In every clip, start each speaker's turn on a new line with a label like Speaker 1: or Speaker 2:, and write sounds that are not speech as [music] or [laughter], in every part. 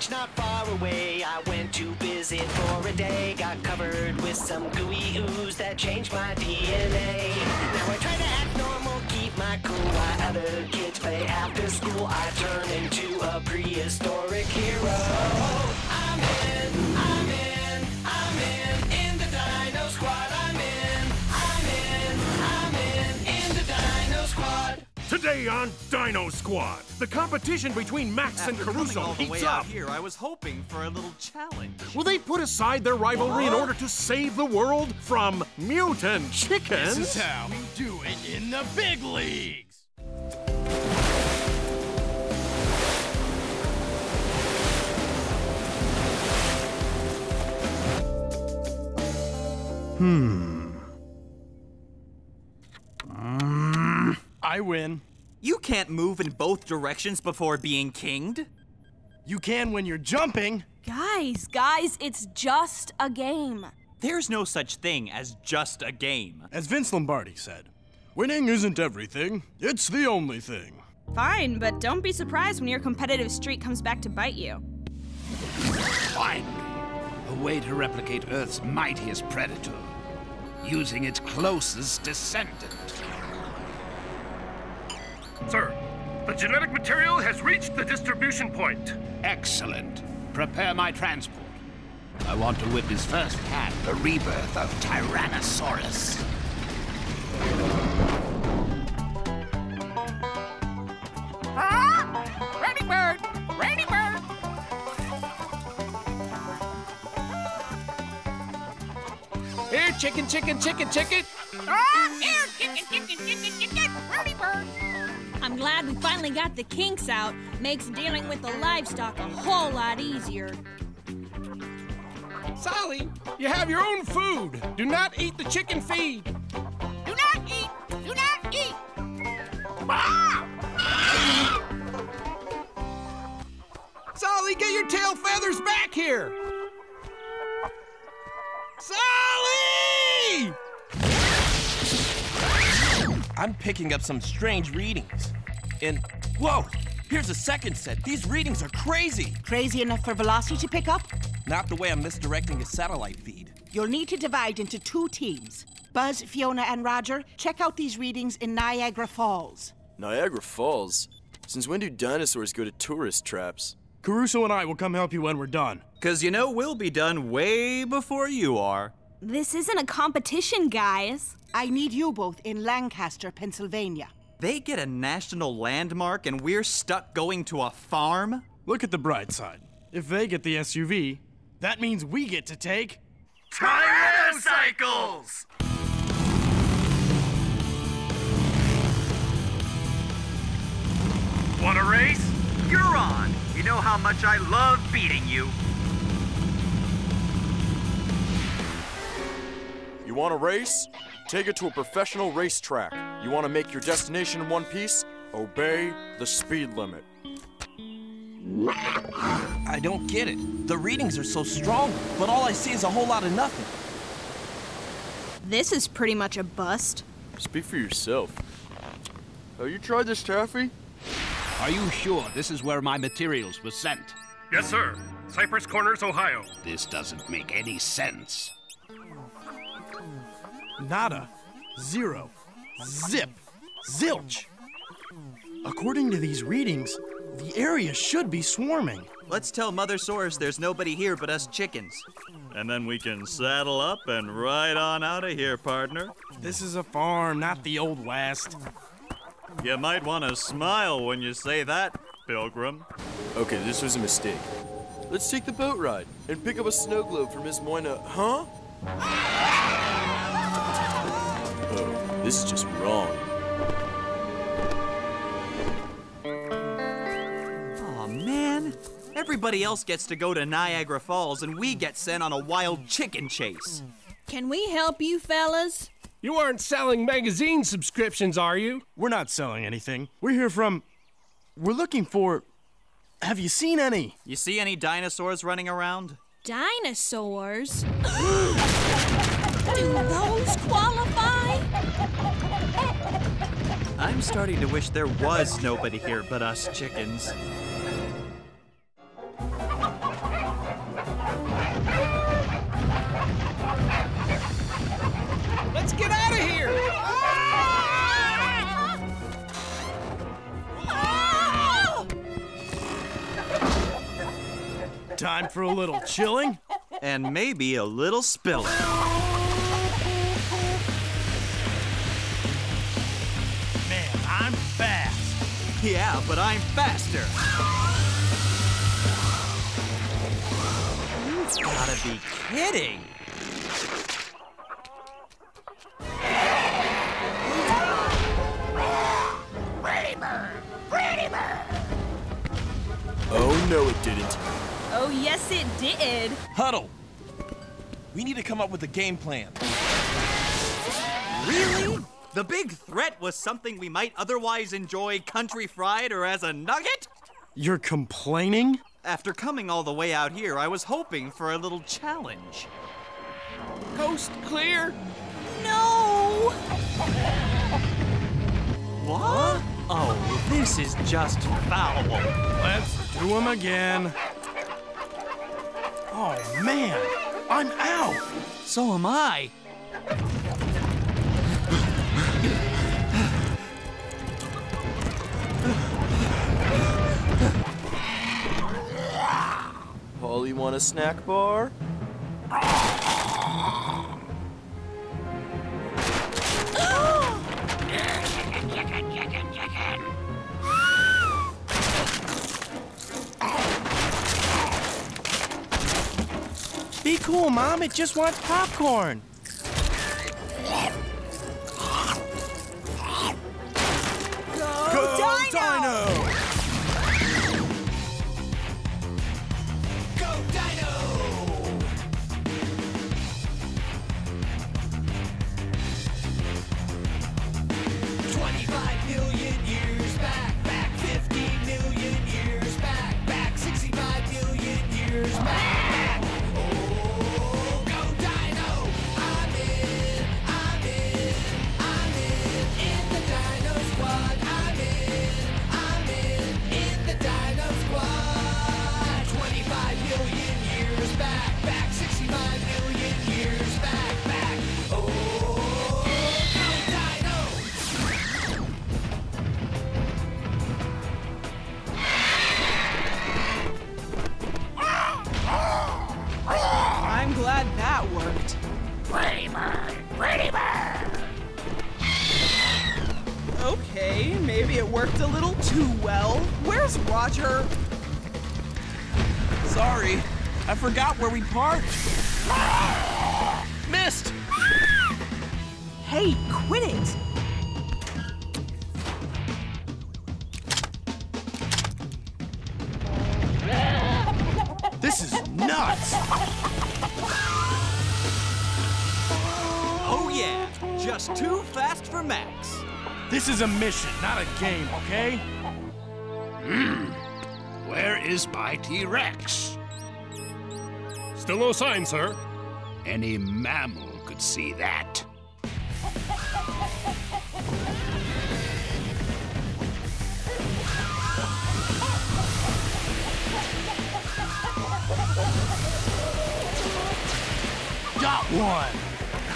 Speaker 1: beach not far away. I went to visit for a day. Got covered with some gooey ooze that changed my DNA. Now I try to act normal, keep my cool while other kids play after school. I turn into a prehistoric hero. I'm in,
Speaker 2: Today on Dino Squad, the competition between Max and
Speaker 3: After coming
Speaker 2: Caruso
Speaker 3: all the way
Speaker 2: heats
Speaker 3: out
Speaker 2: up.
Speaker 3: here, I was hoping for a little challenge.
Speaker 2: Will they put aside their rivalry in order to save the world from mutant chickens?
Speaker 4: This is how we do it in the big leagues. Hmm. I win.
Speaker 3: You can't move in both directions before being kinged.
Speaker 4: You can when you're jumping.
Speaker 5: Guys, guys, it's just a game.
Speaker 3: There's no such thing as just a game.
Speaker 4: As Vince Lombardi said, winning isn't everything, it's the only thing.
Speaker 5: Fine, but don't be surprised when your competitive streak comes back to bite you.
Speaker 6: Finally, a way to replicate Earth's mightiest predator, using its closest descendant.
Speaker 2: Sir, the genetic material has reached the distribution point.
Speaker 6: Excellent. Prepare my transport. I want to witness firsthand the rebirth of Tyrannosaurus.
Speaker 7: Ready, bird! Ready, bird!
Speaker 4: Here, chicken, chicken, chicken, chicken.
Speaker 7: Ah! Here, chicken, chicken, chicken, chicken! Ready, bird!
Speaker 5: I'm glad we finally got the kinks out. Makes dealing with the livestock a whole lot easier.
Speaker 4: Sally, you have your own food. Do not eat the chicken feed.
Speaker 7: Do not eat! Do not eat!
Speaker 4: Sally, get your tail feathers back here. Sally!
Speaker 8: I'm picking up some strange readings. And whoa, here's a second set. These readings are crazy.
Speaker 9: Crazy enough for Veloci to pick up?
Speaker 8: Not the way I'm misdirecting a satellite feed.
Speaker 9: You'll need to divide into two teams. Buzz, Fiona, and Roger, check out these readings in Niagara Falls.
Speaker 10: Niagara Falls? Since when do dinosaurs go to tourist traps?
Speaker 4: Caruso and I will come help you when we're done.
Speaker 3: Cause you know we'll be done way before you are.
Speaker 5: This isn't a competition, guys.
Speaker 9: I need you both in Lancaster, Pennsylvania.
Speaker 3: They get a national landmark and we're stuck going to a farm?
Speaker 4: Look at the bright side. If they get the SUV, that means we get to take.
Speaker 2: Tyrannocycles! Want a race?
Speaker 3: You're on. You know how much I love beating you.
Speaker 10: You want a race? Take it to a professional racetrack. You want to make your destination in one piece? Obey the speed limit.
Speaker 8: I don't get it. The readings are so strong, but all I see is a whole lot of nothing.
Speaker 5: This is pretty much a bust.
Speaker 10: Speak for yourself. Have you tried this taffy?
Speaker 6: Are you sure this is where my materials were sent?
Speaker 2: Yes, sir. Cypress Corners, Ohio.
Speaker 6: This doesn't make any sense.
Speaker 4: Nada. Zero. Zip. Zilch. According to these readings, the area should be swarming.
Speaker 3: Let's tell Mother Source there's nobody here but us chickens. And then we can saddle up and ride on out of here, partner.
Speaker 4: This is a farm, not the Old West.
Speaker 3: You might want to smile when you say that, Pilgrim.
Speaker 10: Okay, this was a mistake. Let's take the boat ride and pick up a snow globe for Miss Moynihan. Huh? Oh, this is just wrong.
Speaker 3: Aw, man. Everybody else gets to go to Niagara Falls, and we get sent on a wild chicken chase.
Speaker 5: Can we help you, fellas?
Speaker 11: You aren't selling magazine subscriptions, are you?
Speaker 4: We're not selling anything. We're here from. We're looking for. Have you seen any?
Speaker 3: You see any dinosaurs running around?
Speaker 5: Dinosaurs? [gasps] Do those qualify?
Speaker 3: I'm starting to wish there was nobody here but us chickens. Let's get out of here!
Speaker 4: Time for a little chilling.
Speaker 3: And maybe a little spilling. Yeah, but I'm faster. You've gotta be kidding.
Speaker 10: Oh, no, it didn't.
Speaker 5: Oh, yes, it did.
Speaker 8: Huddle. We need to come up with a game plan.
Speaker 3: Really? The big threat was something we might otherwise enjoy country fried or as a nugget?
Speaker 4: You're complaining?
Speaker 3: After coming all the way out here, I was hoping for a little challenge.
Speaker 8: Coast clear.
Speaker 5: No!
Speaker 3: What? Oh, this is just foul.
Speaker 4: Let's do them again. Oh, man. I'm out.
Speaker 3: So am I.
Speaker 10: Polly want a snack bar?
Speaker 4: Be cool, Mom. It just wants popcorn.
Speaker 12: Okay, maybe it worked a little too well. Where's Roger?
Speaker 8: Sorry, I forgot where we parked. Missed.
Speaker 12: Hey, quit it!
Speaker 4: This is nuts.
Speaker 3: Oh, yeah. Just too fast for Max.
Speaker 4: This is a mission, not a game, okay? Hmm.
Speaker 6: Where is my T-Rex?
Speaker 2: Still no sign, sir.
Speaker 6: Any mammal could see that.
Speaker 4: Got one.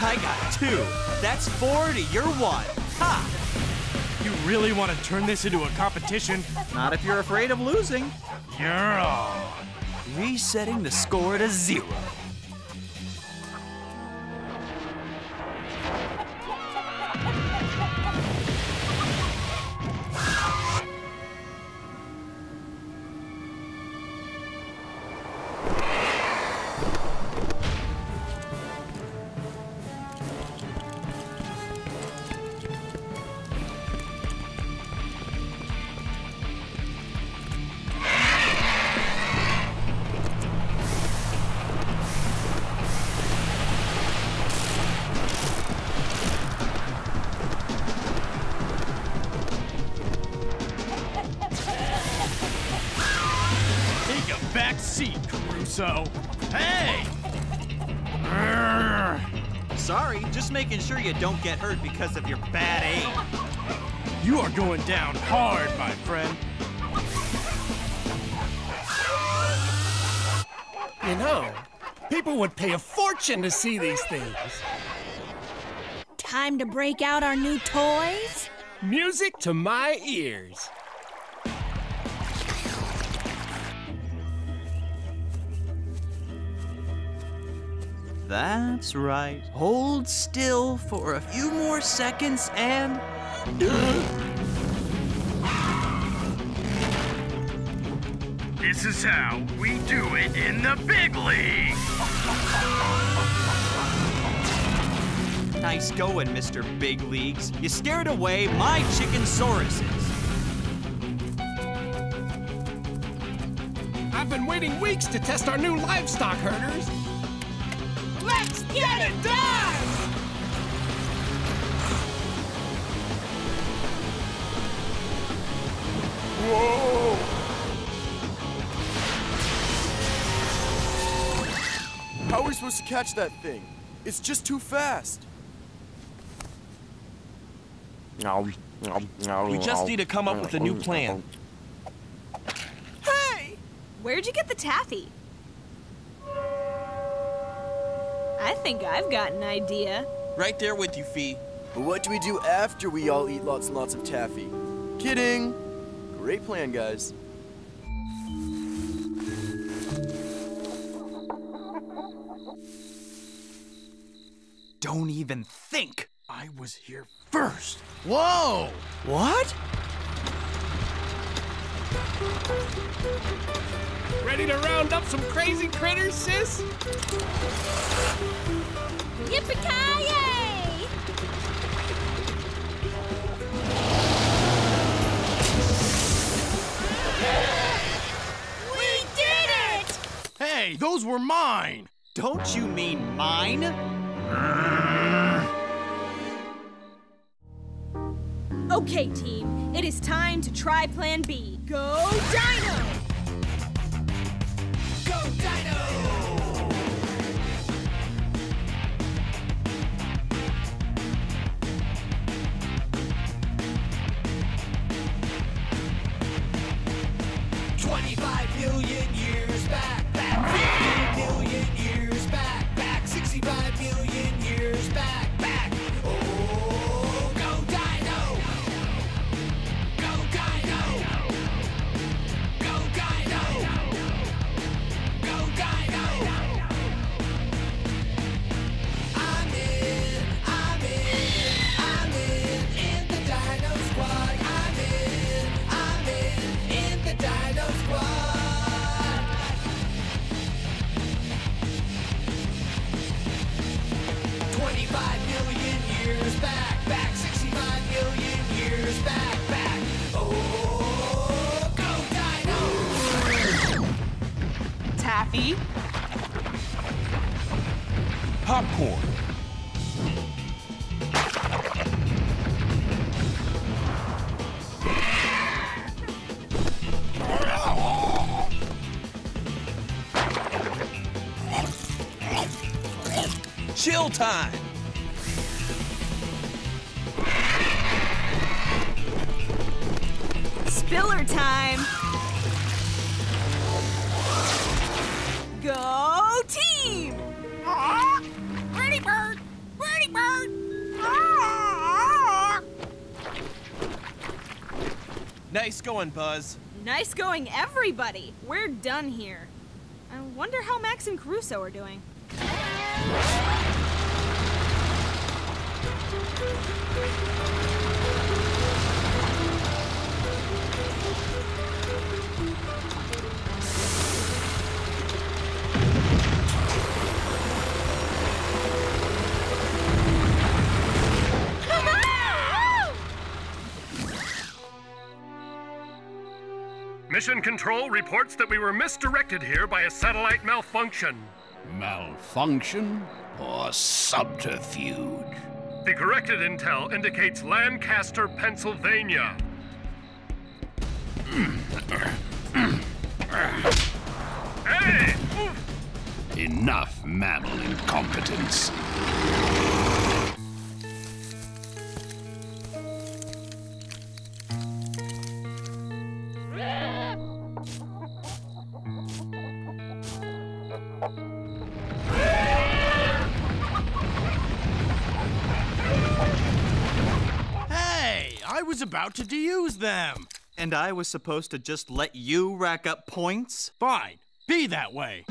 Speaker 3: I got two. That's four to your one. Ha!
Speaker 4: You really want to turn this into a competition?
Speaker 3: Not if you're afraid of losing.
Speaker 4: You're on.
Speaker 3: Resetting the score to zero.
Speaker 4: Caruso. Hey!
Speaker 3: Sorry, just making sure you don't get hurt because of your bad aim.
Speaker 4: You are going down hard, my friend.
Speaker 11: You know, people would pay a fortune to see these things.
Speaker 5: Time to break out our new toys?
Speaker 11: Music to my ears.
Speaker 3: That's right. Hold still for a few more seconds and.
Speaker 2: This is how we do it in the big league.
Speaker 3: Nice going, Mr. Big Leagues. You scared away my chicken sauruses.
Speaker 11: I've been waiting weeks to test our new livestock herders.
Speaker 7: Let's get it done!
Speaker 10: Whoa! How are we supposed to catch that thing? It's just too fast.
Speaker 8: We just need to come up with a new plan.
Speaker 12: Hey! Where'd you get the taffy? I think I've got an idea.
Speaker 8: Right there with you, Fee.
Speaker 10: But what do we do after we all eat lots and lots of taffy? Kidding! Great plan, guys.
Speaker 3: Don't even think.
Speaker 4: I was here first. Whoa!
Speaker 3: What?
Speaker 11: Ready to round up some crazy critters, sis?
Speaker 5: Yippee-ki-yay!
Speaker 7: We did it!
Speaker 4: Hey, those were mine.
Speaker 3: Don't you mean mine?
Speaker 5: Okay, team, it is time to try Plan B. Go Dino!
Speaker 8: Popcorn. Chill time. Nice going, Buzz.
Speaker 5: Nice going, everybody. We're done here. I wonder how Max and Caruso are doing.
Speaker 2: Mission Control reports that we were misdirected here by a satellite malfunction.
Speaker 6: Malfunction or subterfuge?
Speaker 2: The corrected intel indicates Lancaster, Pennsylvania. Hey!
Speaker 6: Enough mammal incompetence.
Speaker 4: about to use them.
Speaker 3: And I was supposed to just let you rack up points?
Speaker 4: Fine. Be that way.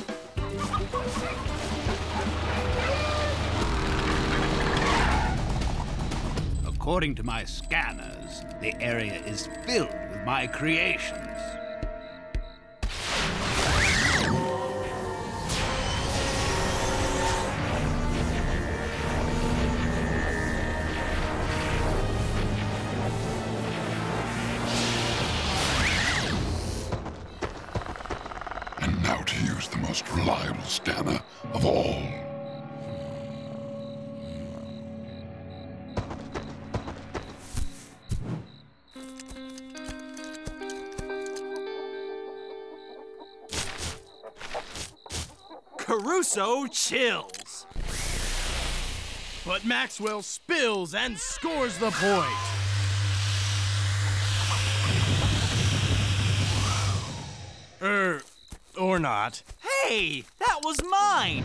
Speaker 6: According to my scanners, the area is filled with my creations.
Speaker 3: Caruso chills.
Speaker 4: But Maxwell spills and scores the point. Er, or not.
Speaker 3: Hey, that was mine.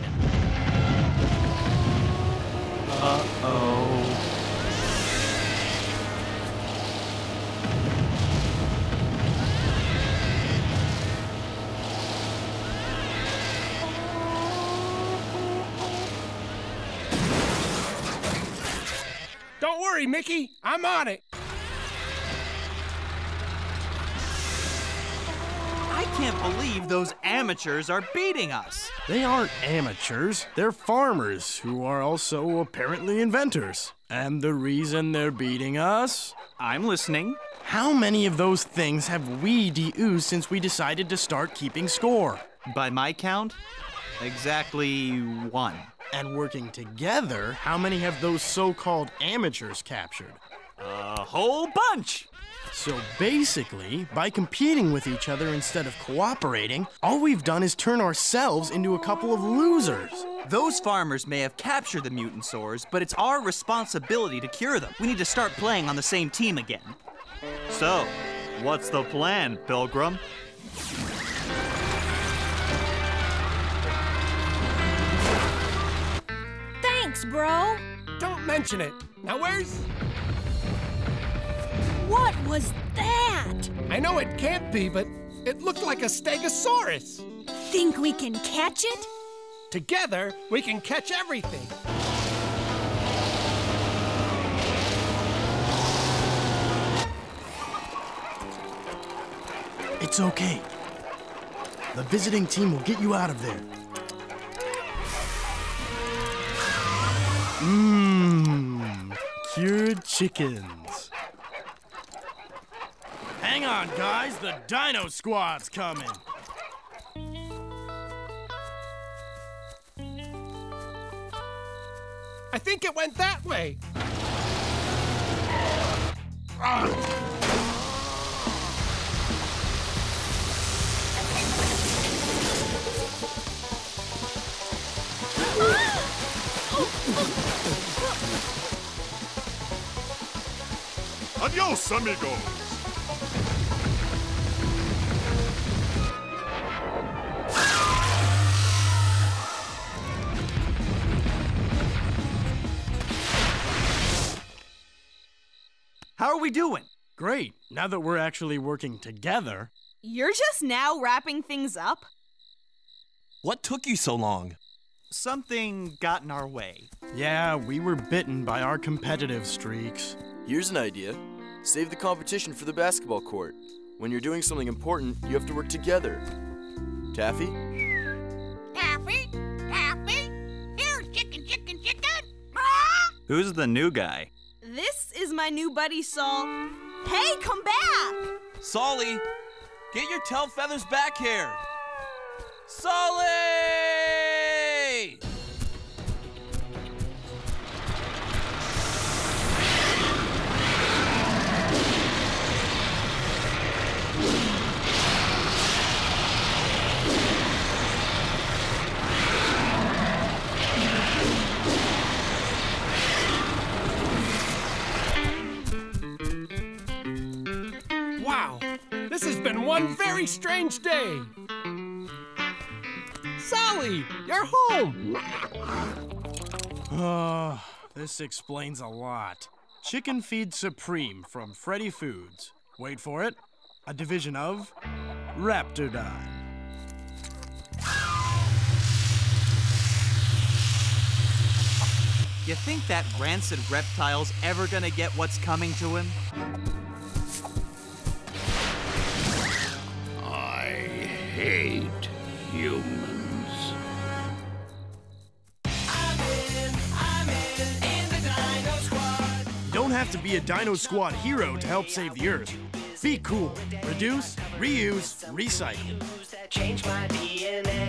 Speaker 4: Uh-oh.
Speaker 11: Worry, Mickey. I'm on it.
Speaker 3: I can't believe those amateurs are beating us.
Speaker 4: They aren't amateurs. They're farmers who are also apparently inventors. And the reason they're beating us?
Speaker 3: I'm listening.
Speaker 4: How many of those things have we de-oozed since we decided to start keeping score?
Speaker 3: By my count, exactly one.
Speaker 4: And working together, how many have those so-called amateurs captured?
Speaker 3: A whole bunch.
Speaker 4: So basically, by competing with each other instead of cooperating, all we've done is turn ourselves into a couple of losers.
Speaker 3: Those farmers may have captured the mutant sores, but it's our responsibility to cure them. We need to start playing on the same team again. So, what's the plan, Pilgrim?
Speaker 5: Thanks, bro.
Speaker 11: Don't mention it. Now where's...
Speaker 5: What was that?
Speaker 11: I know it can't be, but it looked like a stegosaurus.
Speaker 5: Think we can catch it?
Speaker 11: Together, we can catch everything.
Speaker 4: It's okay. The visiting team will get you out of there. Mmm, cured chickens. Hang on, guys. The Dino Squad's coming.
Speaker 11: I think it went that way.
Speaker 13: Adios, amigos!
Speaker 3: How are we doing?
Speaker 4: Great. Now that we're actually working together.
Speaker 12: You're just now wrapping things up?
Speaker 8: What took you so long?
Speaker 3: Something got in our way.
Speaker 4: Yeah, we were bitten by our competitive streaks.
Speaker 10: Here's an idea save the competition for the basketball court. When you're doing something important, you have to work together. Taffy?
Speaker 14: Taffy? Taffy? Here, chicken, chicken, chicken!
Speaker 3: Who's the new guy?
Speaker 12: This is my new buddy, Saul. Hey, come back!
Speaker 8: Solly, get your tail feathers back here. Solly!
Speaker 11: Very strange day. Sally, you're home.
Speaker 4: Uh, this explains a lot. Chicken Feed Supreme from Freddy Foods. Wait for it. A division of Raptor Dyne.
Speaker 3: You think that rancid reptile's ever gonna get what's coming to him?
Speaker 6: Hate humans.
Speaker 4: You don't have to be a Dino Squad hero to help save the Earth. Be cool. Reduce, reuse, recycle.
Speaker 1: Change my DNA.